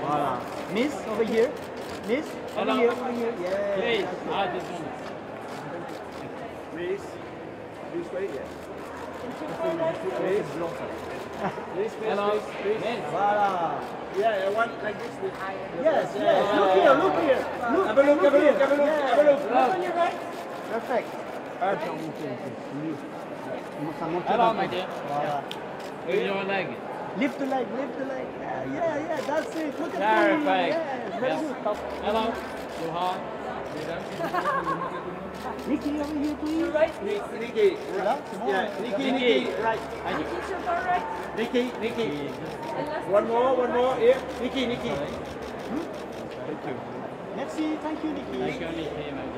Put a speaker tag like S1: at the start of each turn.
S1: Voilà. Miss, over here. Miss, over
S2: Hello.
S1: here, over here. Yeah.
S2: Please. Ah, this one.
S3: Miss, this way, yeah.
S1: C'est blanc, ça.
S2: Hello.
S3: please, please.
S2: Miss.
S1: Voilà.
S3: Yeah, I want like this. With
S1: Yes, yes. Look here, look here. Look,
S3: Have a look, have a
S1: here.
S3: look, have a look,
S1: Yeah.
S3: have a look.
S2: Hello.
S1: Perfect. Ah, tiens, montez, montez.
S2: Hello,
S1: un peu.
S2: my dear.
S1: Voilà.
S2: With your leg.
S1: Lift the leg, lift the leg. Yeah, yeah, yeah, that's it. Look at me.
S2: Perfect.
S1: Yeah, very
S2: Yes.
S1: good.
S2: Hello. Johan.
S1: Nicky, over here, please.
S3: Right.
S1: Nicky, Là, c'est bon.
S3: yeah, Nicky, Nicky, right. Nicky, Nicky. One more, one more, here. Nicky, Nicky.
S1: Merci, thank you, Nicky.
S2: Thank you, Nicky, my dear.